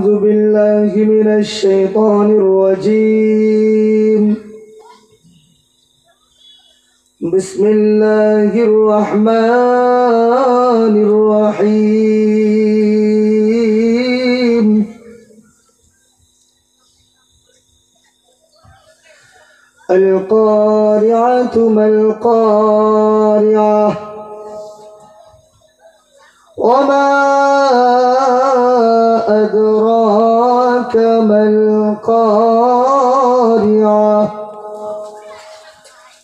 أعوذ بالله من الشيطان الرجيم. بسم الله الرحمن الرحيم. القارعة ما القارعة؟ وما أدراك القارعة؟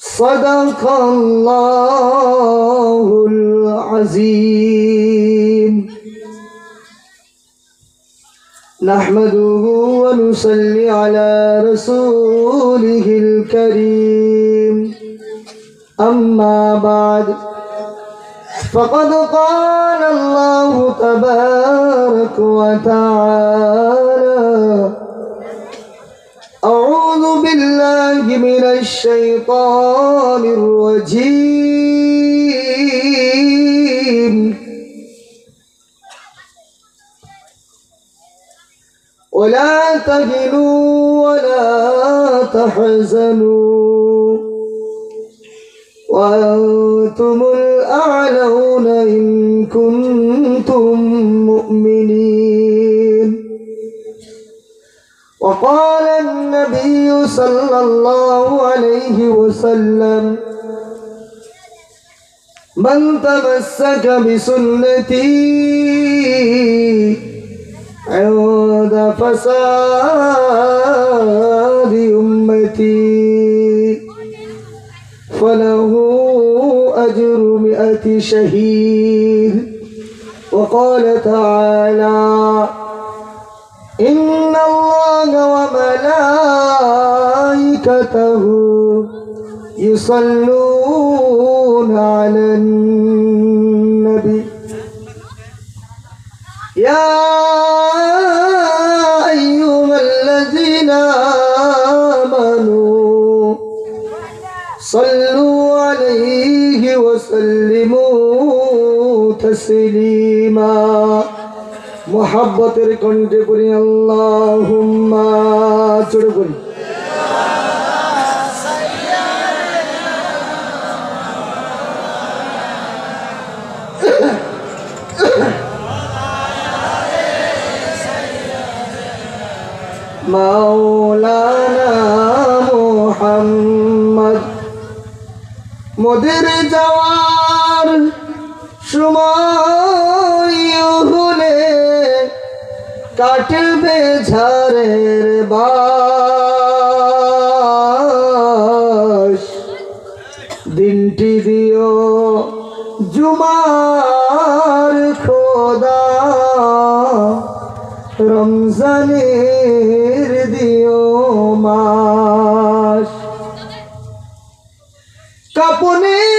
صدق الله العظيم. نحمده ونصلي على رسوله الكريم. أما بعد فقد قال الله تبارك وتعالى أعوذ بالله من الشيطان الرجيم. ولا تهنوا ولا تحزنوا. وأنتم الأعلون إن كنتم مؤمنين. وقال النبي صلى الله عليه وسلم من تمسك بسنتي عند فساد أمتي. أجر مئة شهيد. وقال تعالى إن الله وملائكته يصلون على النبي. يا أيها الذين آمنوا صلوا তসলিমা মোহাব্বতের কণ্ঠে পড়ি আল্লাহ চড়ে পড়ি মাওলানা মোহাম্মদ মোদের যাওয়ার সময় হলে কাটবে ঝাড়ের বাস। দিনটি দিও জুমার খোদা রমজানের দিও মাস। কাপনের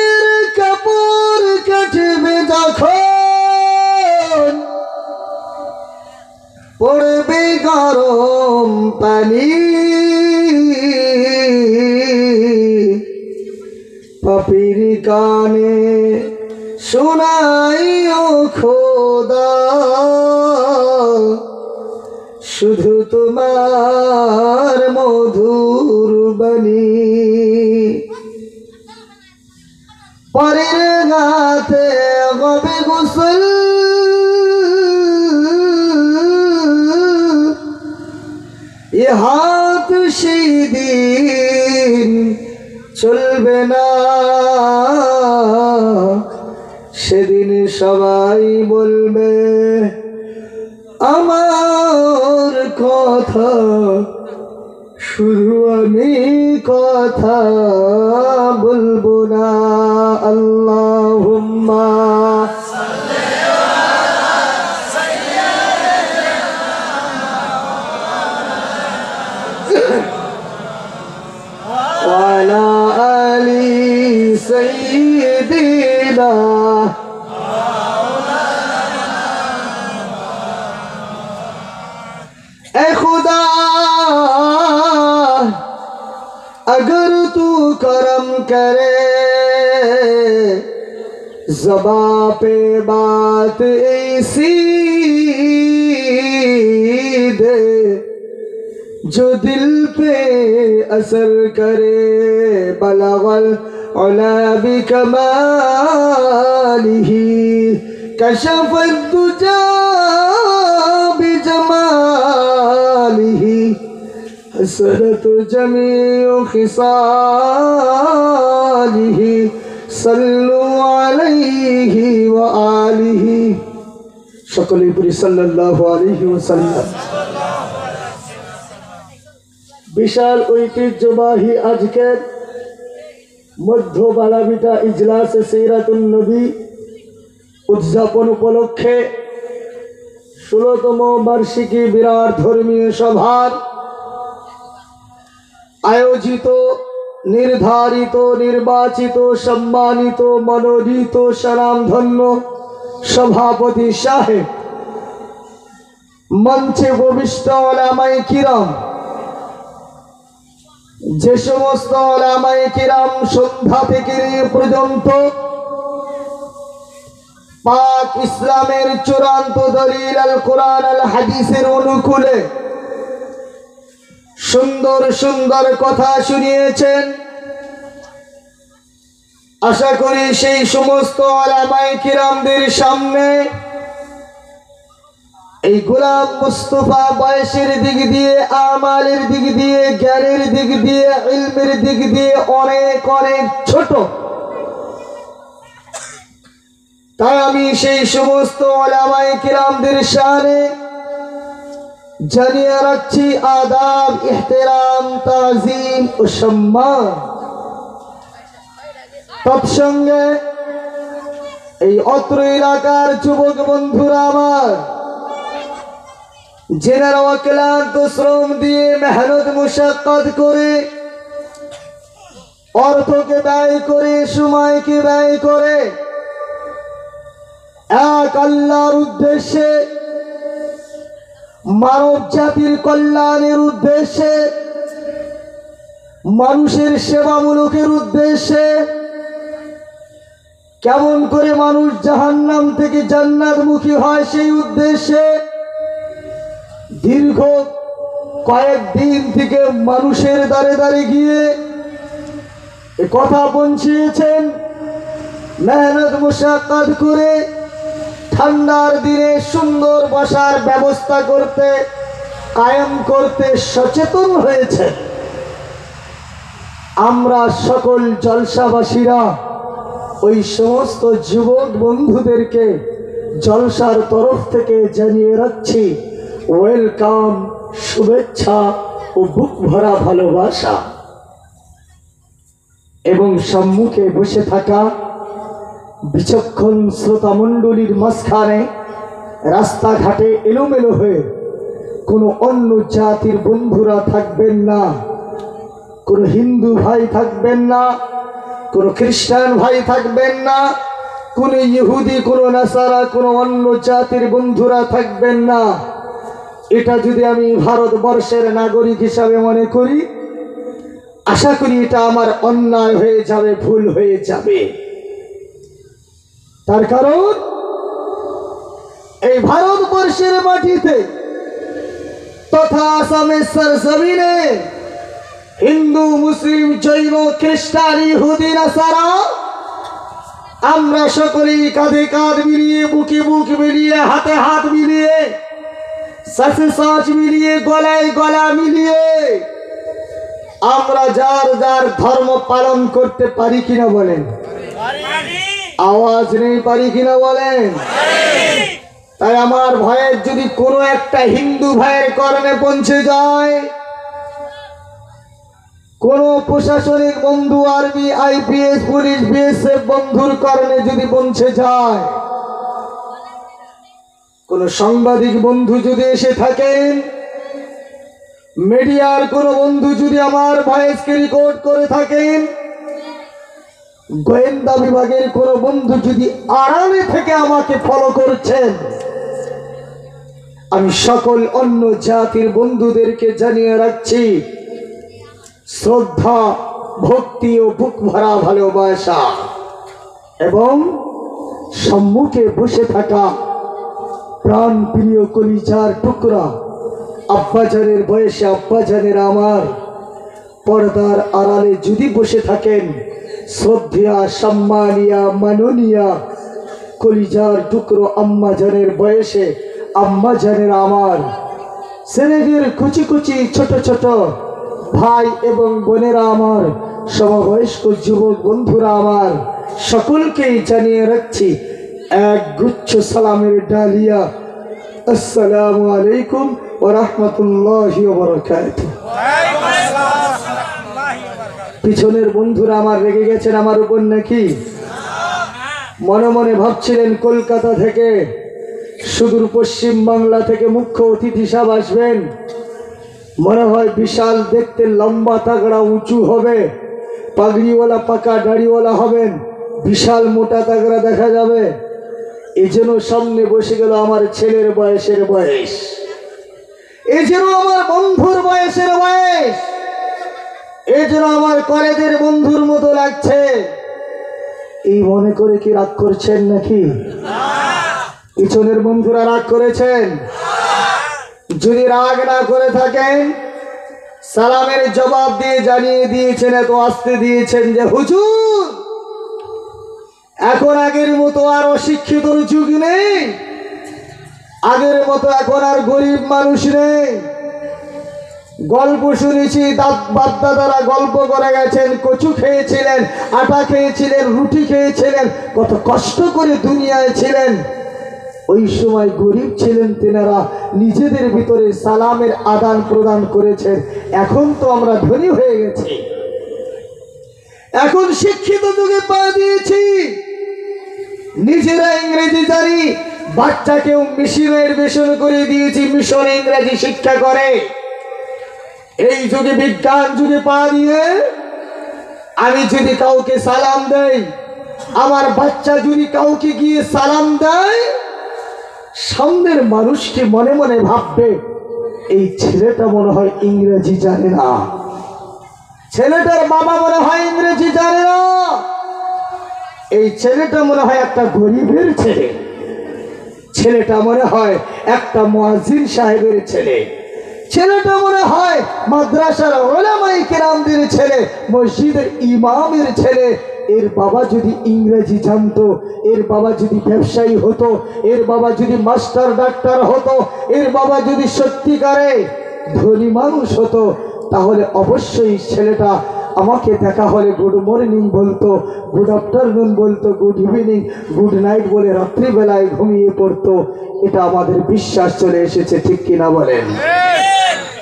গরম পানি। পাপির কানে শোনাইও খোদা। শুধু তোমার মধুর বাণী। পরের গাতে গবে গোসল। হাত সেই দিন চলবে না। সেদিন সবাই বলবে, আমার কথা শুধু আমি কথা বলব না। আল্লাহ سیدنا اے خدا، اگر تو کرم کرے زبا پہ بات ایسی دے، جو دل پہ اثر کرے بلاول علا بکماله کشف الدجا بجماله. حسرت جمیع خصاله. صلوا عليه وآله. شکل ابری صلی اللہ علیہ وسلم. বিশাল ঐতিহ্যবাহী আজকের মধ্য বালাবিটা ইজলাসে সিরাতুন নবী উদযাপন উপলক্ষে ষোলতম বার্ষিকী বিরাট ধর্মীয় সভার আয়োজিত, নির্ধারিত, নির্বাচিত, সম্মানিত, মনোনীত সারামধন্য সভাপতি সাহেব, মঞ্চে ভবিষ্ঠ ওলামাই কিরাম যে সমস্ত ওলামাই কিরাম সন্ধ্যা থেকে পর্যন্ত পাক ইসলামের চূড়ান্ত দলিল আল কোরআন আল হাদিসের অনুকূলে সুন্দর সুন্দর কথা শুনিয়েছেন। আশা করি সেই সমস্ত আলামাই কিরামদের সামনে এই গোলাম মুস্তফা বয়সের দিক দিয়ে, আমালের দিক দিয়ে, জ্ঞানের দিক দিয়ে, ইলমের দিক দিয়ে অনেক অনেক ছোট। তাই আমি সেই সমস্ত সামনে জানিয়ে রাখছি আদাব, ইহতেরাম, তাজিম ও সম্মান। তৎসঙ্গে এই অত্র এলাকার যুবক বন্ধুরা আমার জেনারা অক্লান্ত শ্রম দিয়ে মেহনত মুশাক্কত করে অর্থকে ব্যয় করে, সময়কে ব্যয় করে এক আল্লাহর উদ্দেশ্যে মানব জাতির কল্যাণের উদ্দেশ্যে, মানুষের সেবামূলকের উদ্দেশ্যে, কেমন করে মানুষ জাহান্নাম থেকে জান্নাতমুখী হয় সেই উদ্দেশ্যে দীর্ঘ কয়েকদিন থেকে মানুষের দ্বারে দ্বারে গিয়ে কথা পৌঁছিয়েছেন মেহনত মুশাক্কাত করে ঠান্ডার দিনে সুন্দর বসার ব্যবস্থা করতে, কায়েম করতে সচেতন হয়েছে আমরা সকল জলসাবাসীরা ওই সমস্ত যুবক বন্ধুদেরকে জলসার তরফ থেকে জানিয়ে রাখছি ওয়েলকাম, শুভেচ্ছা ও বুক ভরা ভালোবাসা। এবং সম্মুখে বসে থাকা বিচক্ষণ শ্রোতামণ্ডলীর মাঝখানে রাস্তাঘাটে এলোমেলো হয়ে কোনো অন্য জাতির বন্ধুরা থাকবেন না, কোনো হিন্দু ভাই থাকবেন না, কোনো খ্রিস্টান ভাই থাকবেন না, কোনো ইহুদি, কোনো নাসারা, কোনো অন্য জাতির বন্ধুরা থাকবেন না। এটা যদি আমি ভারতবর্ষের নাগরিক হিসাবে মনে করি, আশা করি এটা আমার অন্যায় হয়ে যাবে, ভুল হয়ে যাবে। তার কারণ, এই ভারতবর্ষের মাটিতে তথা আসামের জমিনে হিন্দু, মুসলিম, জৈন, খ্রিস্টান, ইহুদি, নাসারা, আমরা সকলেই কাঁধে কাঁধ মিলিয়ে, বুকে বুক মিলিয়ে, হাতে হাত মিলিয়ে শ্বাসে শ্বাস মিলিয়ে, গলায় গলা মিলিয়ে আমরা যার যার ধর্ম পালন করতে পারি কিনা বলেন? আওয়াজ নেই পারি কিনা বলেন? তাই আমার ভয়ের যদি কোনো একটা হিন্দু ভাইয়ের কর্মে পৌঁছে যায়, কোন প্রশাসনিক বন্ধু, আর্মি, আইপিএস, পুলিশ, বিএসএফ বন্ধুর কারণে যদি পৌঁছে যায় কোন সাংবাদিক বন্ধু যদি এসে থাকেন, মিডিয়ার কোন বন্ধু যদি আমার ভয়েসকে রেকর্ড করে থাকেন, গোয়েন্দা বিভাগের কোন বন্ধু যদি আড়ালে থেকে আমাকে ফলো করছেন, আমি সকল অন্য জাতির বন্ধুদেরকে জানিয়ে রাখছি, শ্রদ্ধা, ভক্তি ও বুক ভরা ভালোবাসা এবং সম্মুখে বসে থাকা প্রাণ প্রিয় কলিজার টুকরা। আব্বাজানের বয়সে আব্বাজানের আমার। পর্দার আড়ালে যদি বসে থাকেন শ্রদ্ধা সম্মানিয়া, মাননীয়া, কলিজার টুকরো আম্মাজানের বয়সে আম্মাজানের আমার। ছেলেদের কুচি কুচি, ছোট ছোট ভাই এবং বোনেরা আমার, সমবয়স্ক যুবক বন্ধুরা আমার, সকলকেই জানিয়ে রাখছি এক গুচ্ছ সালামের ডালিয়া। আসসালামু আলাইকুম ও রহমতুল্লাহি পিছনের বন্ধুরা আমার রেগে গেছেন, আমার উপর নাকি? মনে মনে ভাবছিলেন কলকাতা থেকে সুদূর পশ্চিম বাংলা থেকে মুখ্য অতিথি সাহেব আসবেন। মনে হয় বিশাল দেখতে লম্বা তাগড়া উঁচু হবে, পাগড়িওয়ালা, পাকা দাড়িওয়ালা হবেন, বিশাল মোটা তাগড়া দেখা যাবে। এই জন্য সামনে বসে গেল আমার ছেলের বয়সের বয়স। এই যেন আমার বন্ধুর বয়সের বয়স। এই যেন আমার কলেজের বন্ধুর মতো লাগছে। এই মনে করে কি রাগ করছেন নাকি? পিছনের বন্ধুরা রাগ করেছেন? যদি রাগ না করে থাকেন, সালামের জবাব দিয়ে জানিয়ে দিয়েছেন, এত আসতে দিয়েছেন যে, হুজুর এখন আগের মতো আর অশিক্ষিতর যুগ নেই। আগের মতো এখন আর গরিব মানুষ নেই। গল্প শুনেছি, দাদ বাদ্দাদারা গল্প করে গেছেন, কচু খেয়েছিলেন, আটা খেয়েছিলেন, রুটি খেয়েছিলেন, কত কষ্ট করে দুনিয়ায় ছিলেন। ওই সময় গরিব ছিলেন তেনারা, নিজেদের ভিতরে সালামের আদান প্রদান করেছেন। এখন তো আমরা ধনী হয়ে গেছি। এখন শিক্ষিত যুগে পা দিয়েছি। নিজেরা ইংরেজি জানি, বাচ্চাকেও মিশনের মিশন করে দিয়েছি, মিশনে ইংরেজি শিক্ষা করে। এই যুগে বিজ্ঞান যুগে পা দিয়ে আমি যদি কাউকে সালাম দেই, আমার বাচ্চা যদি কাউকে গিয়ে সালাম দেয়, সামনের মানুষটি মনে মনে ভাববে, এই ছেলেটা মনে হয় ইংরেজি জানে না। ছেলেটার বাবা মনে হয় ইংরেজি জানে না। এই ছেলেটা মনে হয় একটা গরিবের ছেলে। ছেলেটা মনে হয় একটা মুয়াজ্জিন সাহেবের ছেলে। ছেলেটা মনে হয় মাদ্রাসার ওলামাই কেরামদের ছেলে, মসজিদের ইমামের ছেলে। এর বাবা যদি ইংরেজি জানতো, এর বাবা যদি ব্যবসায়ী হতো, এর বাবা যদি মাস্টার ডাক্তার হতো, এর বাবা যদি সত্যিকারে ধনী মানুষ হতো, তাহলে অবশ্যই ছেলেটা আমাকে দেখা হলে গুড মর্নিং বলতো গুড আফটারনুন বলতো গুড ইভিনিং গুড নাইট বলে রাত্রিবেলায় ঘুমিয়ে পড়তো। এটা আমাদের বিশ্বাস চলে এসেছে, ঠিক কিনা বলেন?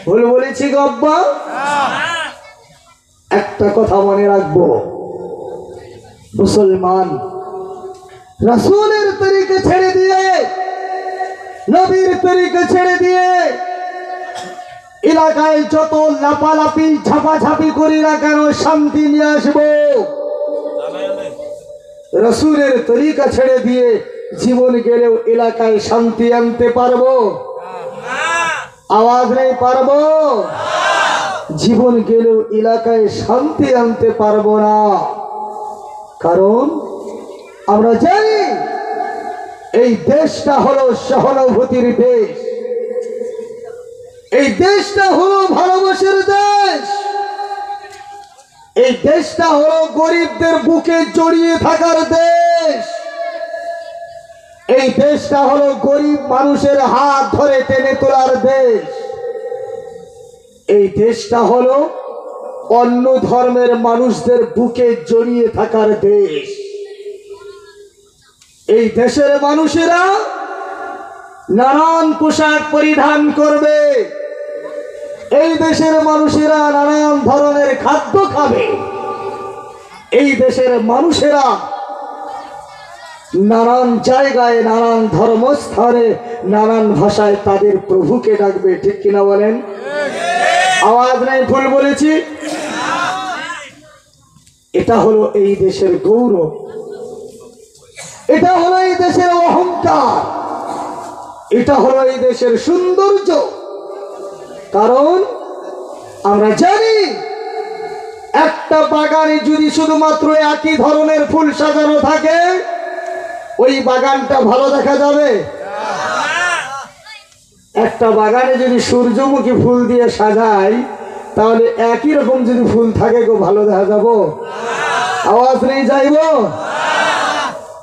ভুল বলেছি গো আব্বা? একটা কথা মনে রাখব। মুসলমান রাসূলের তরিকে ছেড়ে দিয়ে, নবীর তরিকে ছেড়ে দিয়ে এলাকায় যত লাপালাপি ঝাপাঝাপি করি না কেন, শান্তি নিয়ে আসব। রসুলের তরিকা ছেড়ে দিয়ে জীবন গেলেও এলাকায় শান্তি আনতে পারব। আওয়াজ নেই পারব? জীবন গেলেও এলাকায় শান্তি আনতে পারব না। কারণ আমরা জানি, এই দেশটা হলো সহানুভূতির দেশ। এই দেশটা হলো ভালোবাসার দেশ। এই দেশটা হলো গরিবদের বুকে জড়িয়ে থাকার দেশ। এই দেশটা হলো গরিব মানুষের হাত ধরে টেনে তোলার দেশ। এই দেশটা হলো অন্য ধর্মের মানুষদের বুকে জড়িয়ে থাকার দেশ। এই দেশের মানুষেরা নানান পোশাক পরিধান করবে। এই দেশের মানুষেরা নানান ধরনের খাদ্য খাবে। এই দেশের মানুষেরা নানান জায়গায়, নানান ধর্মস্থানে, নানান ভাষায় তাদের প্রভুকে ডাকবে। ঠিক কিনা বলেন? আওয়াজ নেই, ভুল বলেছি? এটা হলো এই দেশের গৌরব। এটা হলো এই দেশের অহংকার। এটা হলো এই দেশের সৌন্দর্য। কারণ আমরা জানি, একটা বাগানে যদি শুধুমাত্র একই ধরনের ফুল সাজানো থাকে, ওই বাগানটা ভালো দেখা যাবে। একটা বাগানে যদি সূর্যমুখী ফুল দিয়ে সাজাই, তাহলে একই রকম যদি ফুল থাকে গো, ভালো দেখা যাব। আওয়াজ নেই যাইব?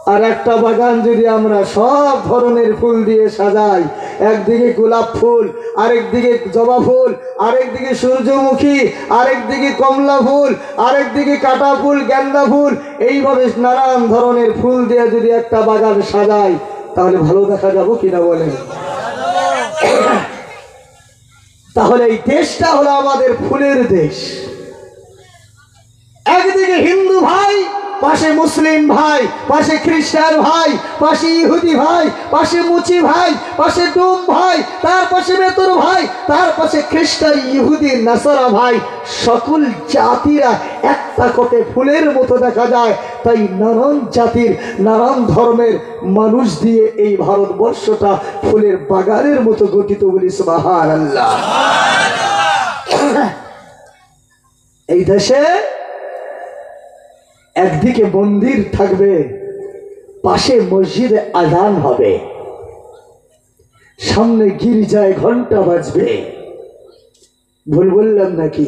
আর একটা বাগান যদি আমরা সব ধরনের ফুল দিয়ে সাজাই, একদিকে গোলাপ ফুল, আরেকদিকে জবা ফুল, আরেকদিকে সূর্যমুখী, আরেকদিকে কমলা ফুল, আরেকদিকে কাটা ফুল, গেন্দা ফুল, এইভাবে নানান ধরনের ফুল দিয়ে যদি একটা বাগান সাজাই, তাহলে ভালো দেখা যাব কিনা বলেন? তাহলে এই দেশটা হলো আমাদের ফুলের দেশ। একদিকে হিন্দু ভাই পাশে মুসলিম ভাই পাশে খ্রিস্টান ভাই পাশে ইহুদি ভাই পাশে মুচি ভাই পাশে ডুম ভাই তার পাশে বেতর ভাই তার পাশে খ্রিস্টান ইহুদি নাসারা ভাই সকল জাতিরা একটা কোটে ফুলের মতো দেখা যায়। তাই নানান জাতির নানান ধর্মের মানুষ দিয়ে এই ভারতবর্ষটা ফুলের বাগানের মতো গঠিত বলি সুবাহান আল্লাহ এই দেশে একদিকে মন্দির থাকবে, পাশে মসজিদে আজান হবে। সামনে গির্জায় ঘণ্টা বাজবে। ভুল বললাম নাকি?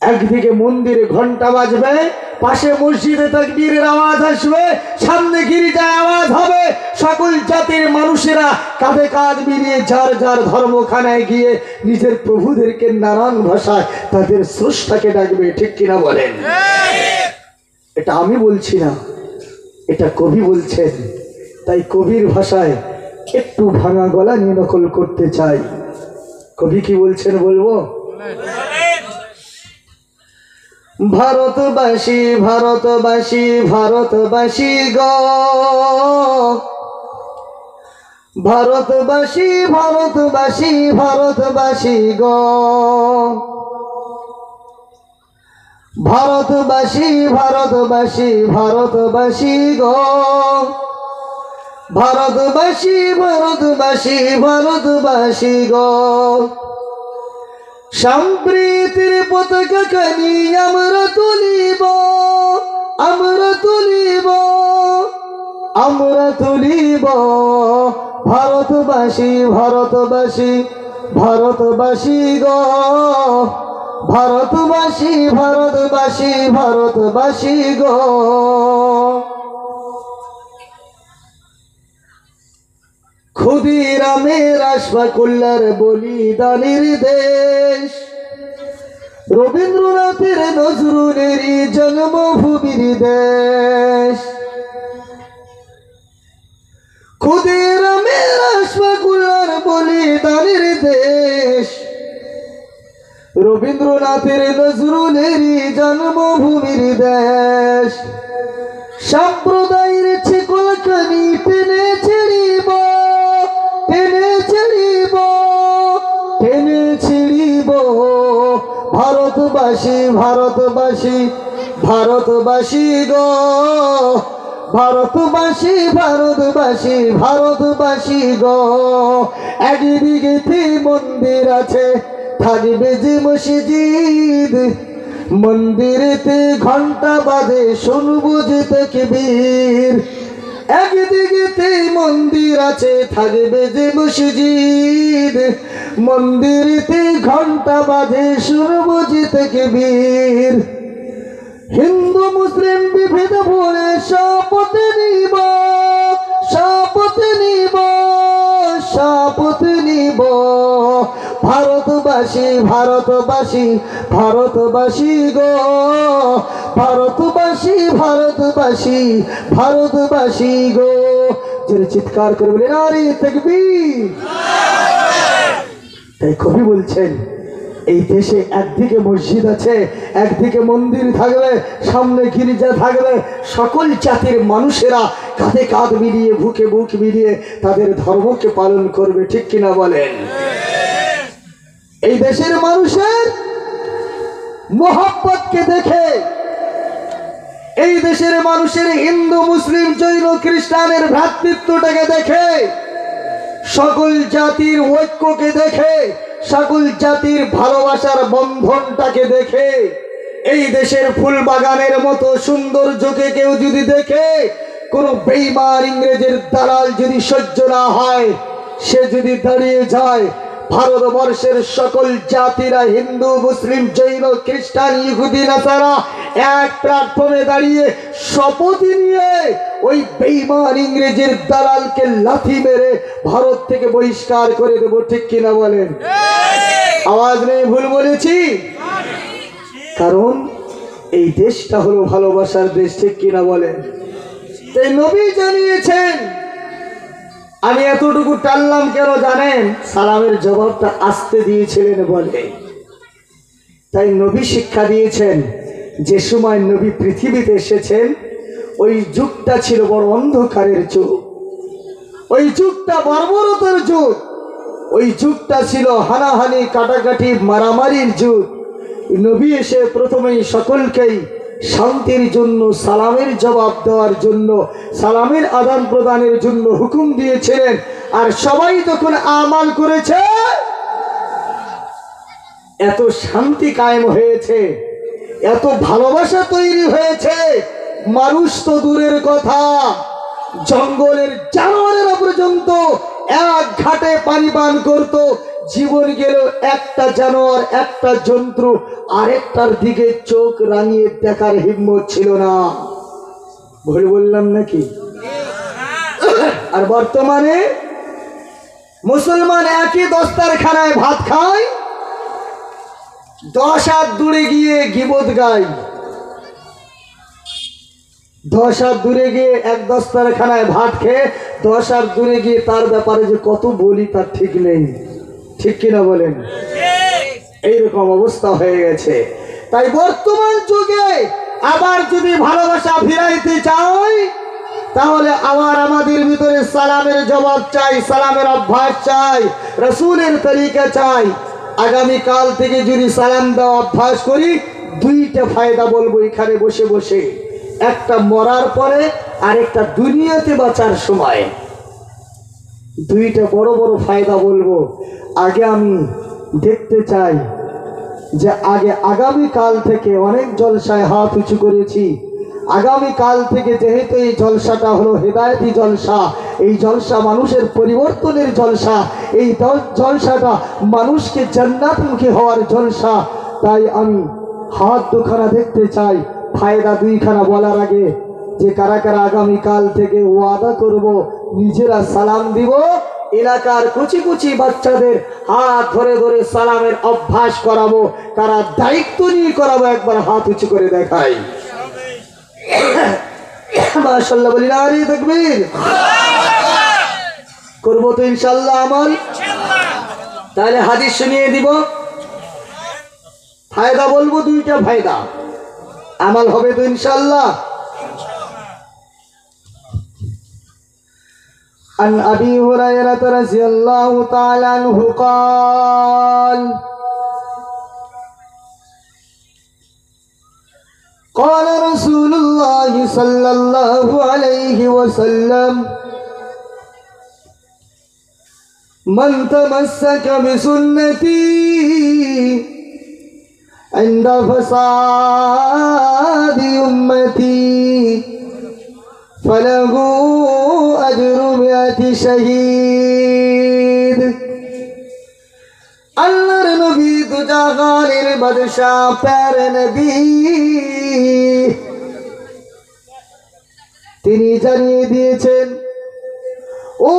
একদিকে মন্দিরে ঘণ্টা বাজবে, পাশে মসজিদে তাকবীরের আওয়াজ আসবে, সামনে গিরিজায় আওয়াজ হবে। সকল জাতির মানুষেরা কাঁধে কাঁধ মিলিয়ে যার যার ধর্মখানায় গিয়ে নিজের প্রভুদেরকে নানান ভাষায় তাদের স্রষ্টাকে ডাকবে, ঠিক কিনা বলেন? এটা আমি বলছি না, এটা কবি বলছেন। তাই কবির ভাষায় একটু ভাঙা গলা নিয়ে নকল করতে চাই। কবি কি বলছেন বলব? ভারতবাসী ভারতবাসী ভারতবাসী গ। ভারতবাসী ভারতবাসী ভারতবাসী গ। ভারতবাসী ভারতবাসী ভারতবাসী গো। ভারতবাসী ভারতবাসী ভারতবাসী গো। সম্প্রীতির পতাকা কানি আমরা তুলিব আমরা তুলিব আমরা তুলিব। ভারতবাসী ভারতবাসী ভারতবাসী গ। ভারতবাসী ভারতবাসী ভারতবাসী গ। ক্ষুদিরামের আশফাকুল্লার বলিদানের দেশ। রবীন্দ্রনাথের নজরুলের জন্মভূমির দেশ। ক্ষুদিরামের আশফাকুল্লার বলিদানের দেশ। রবীন্দ্রনাথের নজরুলের জন্মভূমির দেশ। সম্প্রদায়ের ছিকলখানি টেনে ছিড়িব টেনে ছিড়িব টেনে ছিড়িব ভারতবাসী ভারতবাসী ভারতবাসী গো। ভারতবাসী ভারতবাসী ভারতবাসী গো। একদিকে মন্দির আছে থাকবে যে মসজিদ। মন্দিরেতে ঘণ্টা বাজে, শুনব যে তকবীর। একদিকেতে মন্দির আছে, থাকবে যে মসজিদ। মন্দিরেতে ঘণ্টা বাজে, শুনব যে তকবীর। হিন্দু, মুসলিম বিভেদ ভুলে শপথ নিব শপথ নিব। শপথ নিব। ভারতবাসী ভারতবাসী ভারতবাসী গো। ভারতবাসী ভারতবাসী ভারতবাসী গো। যে চিৎকার করবেন আরে তাই কবি বলছেন এই দেশে একদিকে মসজিদ আছে, একদিকে মন্দির থাকলে, সামনে গির্জা থাকবে সকল জাতির মানুষেরা কাঁধে কাঁধ মিলিয়ে, বুকে বুক মিলিয়ে তাদের ধর্মকে পালন করবে, ঠিক কিনা বলেন? এই দেশের মানুষের মোহাব্বতকে দেখে, এই দেশের মানুষের হিন্দু, মুসলিম, জৈন, খ্রিস্টানের ভ্রাতৃত্বটাকে দেখে, সকল জাতির ঐক্যকে দেখে সকল জাতির ভালোবাসার বন্ধনটাকে দেখে, এই দেশের ফুল বাগানের মতো সুন্দর যুগে কেউ যদি দেখে, কোনো বেইমার ইংরেজের দালাল যদি সহ্য না হয়, সে যদি দাঁড়িয়ে যায় ভারতবর্ষের সকল জাতিরা হিন্দু মুসলিম জৈন খ্রিস্টান ইহুদি নাসারা এক প্ল্যাটফর্মে দাঁড়িয়ে শপথ নিয়ে ওই বেইমান ইংরেজের দালালকে লাথি মেরে ভারত থেকে বহিষ্কার করে দেবো ঠিক কিনা বলেন? আওয়াজ নেই ভুল বলেছি? কারণ এই দেশটা হলো ভালোবাসার দেশ ঠিক কিনা বলেন? নবী জানিয়েছেন আমি এতটুকু টানলাম কেন জানেন? সালামের জবাবটা আসতে দিয়েছিলেন বলে। তাই নবী শিক্ষা দিয়েছেন, যে সময় নবী পৃথিবীতে এসেছেন, ওই যুগটা ছিল বড় অন্ধকারের যুগ। ওই যুগটা বর্বরতার যুগ। ওই যুগটা ছিল হানাহানি, কাটাকাটি, মারামারির যুগ। নবী এসে প্রথমেই সকলকেই শান্তির জন্য, সালামের জবাব দেওয়ার জন্য, সালামের আদান প্রদানের জন্য হুকুম দিয়েছিলেন। আর সবাই তখন আমাল করেছে, এত শান্তি কায়েম হয়েছে, এত ভালোবাসা তৈরি হয়েছে, মানুষ তো দূরের কথা, জঙ্গলের জানোয়ারেরা পর্যন্ত এক ঘাটে পানি পান করত জীবন গেল, একটা জানোয়ার, একটা জন্তু, আরেকটার দিকে চোখ রাঙিয়ে দেখার হিম্মত ছিল না। ভুল বললাম নাকি? আর বর্তমানে মুসলমান একই দস্তারখানায় ভাত খায়, দশ হাত দূরে গিয়ে গিবত গায়। দশ হাত দূরে গিয়ে এক দস্তারখানায় ভাত খেয়ে, দশ হাত দূরে গিয়ে তার ব্যাপারে যে কত বলি তার ঠিক নেই। ঠিক কিনা বলেন? এইরকম অবস্থা হয়ে গেছে। তাই বর্তমান যুগে আবার যদি ভালোবাসা ফিরাইতে চাই, তাহলে আবার আমাদের ভিতরে সালামের জবাব চাই, সালামের অভ্যাস চাই, রসুলের তরিকা চাই। আগামী কাল থেকে যদি সালাম দেওয়া অভ্যাস করি, দুইটা ফায়দা বলব এখানে বসে বসে। একটা মরার পরে, আরেকটা দুনিয়াতে বাঁচার সময়। দুইটা বড় বড় ফায়দা বলব। আগে আমি দেখতে চাই যে আগে আগামী কাল থেকে অনেক জলসায় হাত উঁচু করেছি। আগামী কাল থেকে যেহেতু এই জলসাটা হলো হেদায়তি জলসা, এই জলসা মানুষের পরিবর্তনের জলসা, এই জলসাটা মানুষকে জান্নাতমুখী হওয়ার জলসা। তাই আমি হাত দুখানা দেখতে চাই। ফায়দা দুইখানা বলার আগে যে কারা কারা আগামী কাল থেকে ওয়াদা করব নিজেরা সালাম দিব। এলাকার কুচি কুচি বাচ্চাদের হাত ধরে ধরে সালামের অভ্যাস করাবো কারা দায়িত্ব নিয়ে করাবো, একবার হাত উঁচু করে দেখাই। বলি না আরে করব তো ইনশাল্লাহ আমল। তাহলে হাদিস শুনিয়ে দিব। ফায়দা বলব দুইটা ফায়দা। আমল হবে তো ইনশাল্লাহ عن أبي هريرة رضي الله تعالى عنه قال قال رسول الله صلى الله عليه وسلم من تمسك بسنتي عند فساد أمتي فله أجر مئة شهيد আল্লাহর নবী দুজাহানের বাদশাহ প্যারে নবী তিনি জানিয়ে দিয়েছেন ও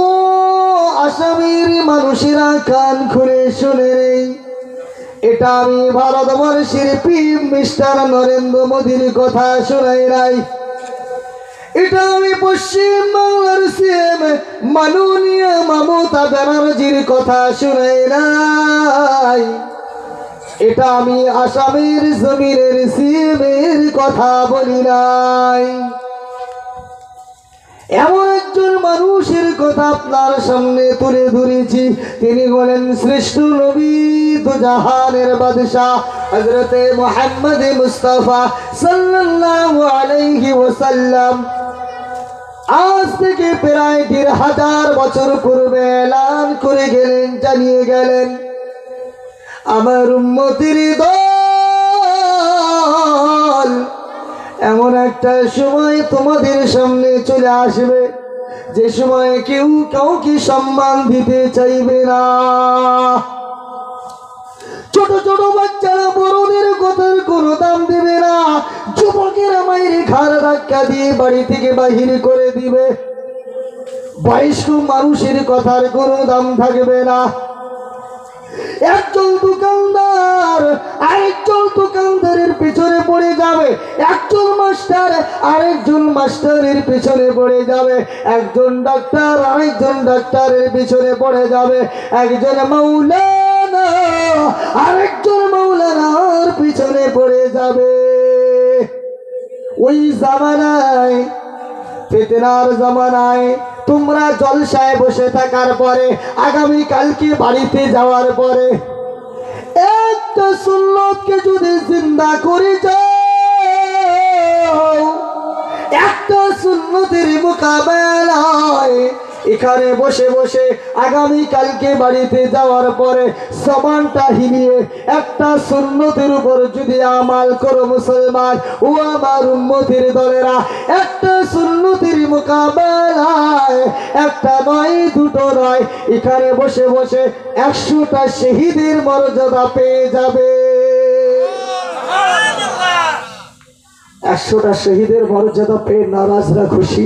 আসামের মানুষেরা কান খুলে শুনে নেই এটা আমি ভারতবর্ষের পিম মিস্টার নরেন্দ্র মোদীর কথা শোনাই নাই এটা আমি পশ্চিম বাংলার সিএম মাননীয় মমতা ব্যানার্জির কথা শুনে নাই। এটা আমি আসামের জমিনের সিএমের কথা বলি নাই। এমন একজন মানুষের কথা আপনার সামনে তুলে ধরেছি, তিনি হলেন শ্রেষ্ঠ নবী জাহানের বাদশাহ হজরতে মোহাম্মদ মুস্তাফা সাল্লাল্লাহু আলাইহি ওয়াসাল্লাম। আজ থেকে প্রায় দেড় হাজার বছর পূর্বে এলান করে গেলেন, জানিয়ে গেলেন, আমার উন্মতির দল এমন একটা সময় তোমাদের সামনে চলে আসবে, যে সময় কেউ কাউকে সম্মান দিতে চাইবে না। ছোট ছোট বাচ্চারা বড়দের কথার কোনো দাম দেবে না। যুবকেরা মায়ের ঘাড় ধাক্কা দিয়ে বাড়ি থেকে বাহির করে দিবে। বয়স্ক মানুষের কথার কোনো দাম থাকবে না। একজন দোকানদার আরেকজন দোকানদারের পিছনে পড়ে যাবে। একজন মাস্টার আরেকজন মাস্টারের পিছনে পড়ে যাবে। একজন ডাক্তার আরেকজন ডাক্তারের পিছনে পড়ে যাবে। একজন মাওলানা আরেকজন মাওলানার পিছনে পড়ে যাবে। ওই জামানায় জামানায় তোমরা জলসায় বসে থাকার পরে আগামী কালকে বাড়িতে যাওয়ার পরে, একটা সুন্নতকে যদি জিন্দা করে যাও, একটা সুন্নতের মোকাবেলায় এখানে বসে বসে আগামী কালকে বাড়িতে যাওয়ার পরে সমানটা হিলিয়ে একটা সুন্নতের উপর যদি আমাল করো মুসলমান ও আমার উম্মতির দলেরা একটা সুন্নতির মোকাবেলায় একটা নয় দুটো নয় এখানে বসে বসে একশোটা শহীদের মর্যাদা পেয়ে যাবে। একশোটা শহীদের মর্যাদা পেয়ে নারাজরা খুশি।